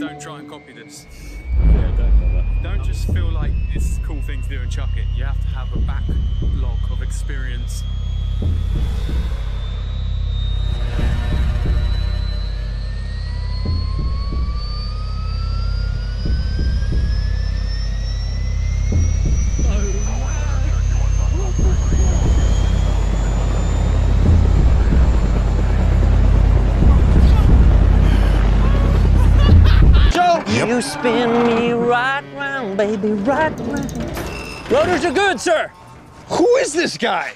don't try and copy this. Yeah, don't. Don't just feel like it's a cool thing to do and chuck it. You have to have a backlog of experience. You spin me right round, baby, right round. Rotors are good, sir. Who is this guy?